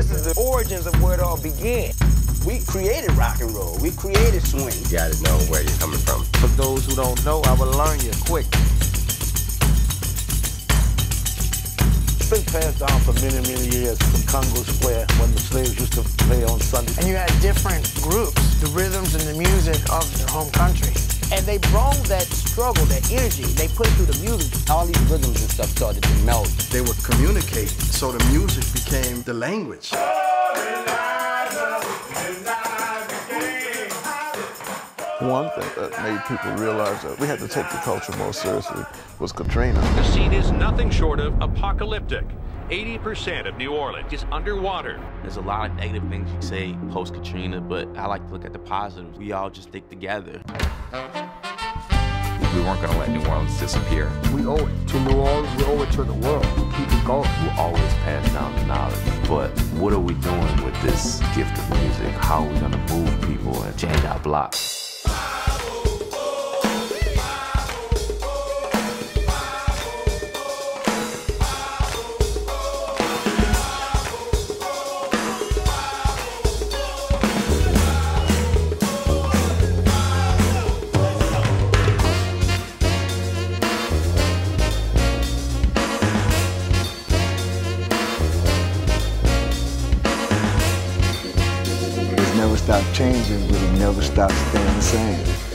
This is the origins of where it all began. We created rock and roll. We created swing. You gotta know where you're coming from. For those who don't know, I will learn you quick. It's been passed down for many, many years from Congo Square when the slaves used to play on Sunday. And you had different groups, the rhythms and the music of their home country. And they brought that struggle, that energy, they put it through the music. All these rhythms and stuff started to melt. They would communicate, so the music became the language. One thing that made people realize that we had to take the culture more seriously was Katrina. The scene is nothing short of apocalyptic. 80% of New Orleans is underwater. There's a lot of negative things you say post Katrina, but I like to look at the positives. We all just stick together. We weren't going to let New Orleans disappear. We owe it to New Orleans, we owe it to the world. Keep it going. We'll always pass down the knowledge, but what are we doing with this gift of music? How are we going to move people and change our blocks? Never stopped changing, but it never stopped staying the same.